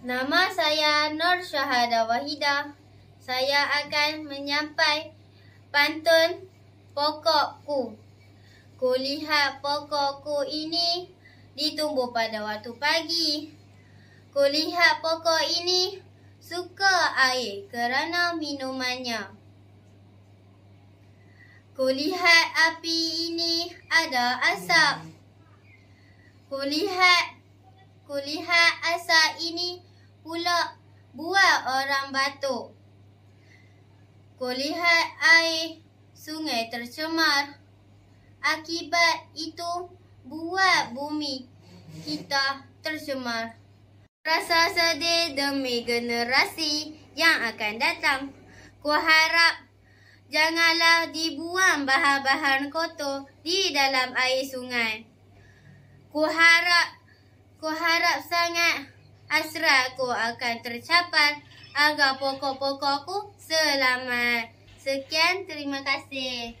Nama saya Nur Syahada Wahida. Saya akan menyampai pantun pokokku. Kulihat pokokku ini ditumbuh pada waktu pagi. Kulihat pokok ini suka air kerana minumannya. Kulihat api ini ada asap. Kulihat kulihat asap ini pula buat orang batuk. Kulihat air sungai tercemar. Akibat itu buat bumi kita tercemar. Rasa sedih demi generasi yang akan datang. Ku harap janganlah dibuang bahan-bahan kotor di dalam air sungai. Ku harap, ku harap sangat hasratku akan tercapai agar pokok-pokokku selamat. Sekian, terima kasih.